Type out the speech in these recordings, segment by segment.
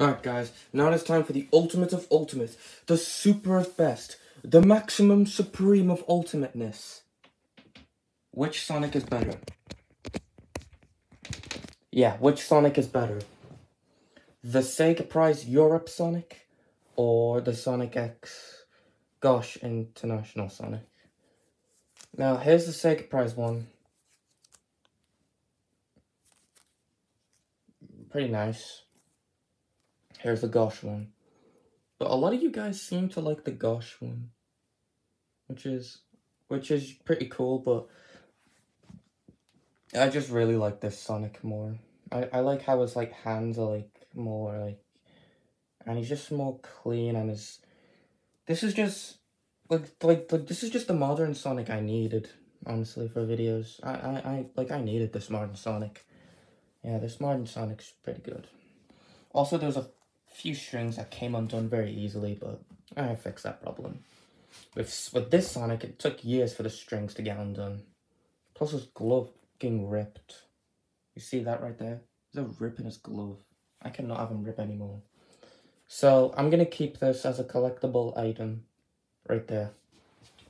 Alright guys, now it's time for the ultimate of ultimate, the super of best, the maximum supreme of ultimateness. Which Sonic is better? Yeah, which Sonic is better? The Sega Prize Europe Sonic or the Sonic X Gosh International Sonic? Now, here's the Sega Prize one. Pretty nice. Here's the Gosh one. But a lot of you guys seem to like the Gosh one. Which is which is pretty cool, but I just really like this Sonic more. I, I like how his like hands are like more like and he's just more clean and his this is just like like like this is just the modern Sonic I needed, honestly, for videos. I I, I like I needed this modern Sonic. Yeah, this modern Sonic's pretty good. Also there's a few strings that came undone very easily, but I fixed that problem. With with this Sonic, it took years for the strings to get undone. Plus his glove getting ripped. You see that right there? There's a rip in his glove. I cannot have him rip anymore. So I'm gonna keep this as a collectible item right there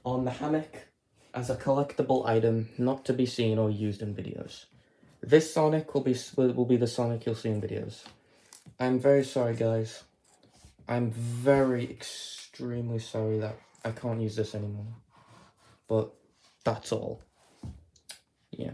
on the hammock as a collectible item not to be seen or used in videos. This Sonic will be will be the Sonic you'll see in videos. I'm very sorry guys. I'm very extremely sorry that I can't use this anymore. But that's all. Yeah.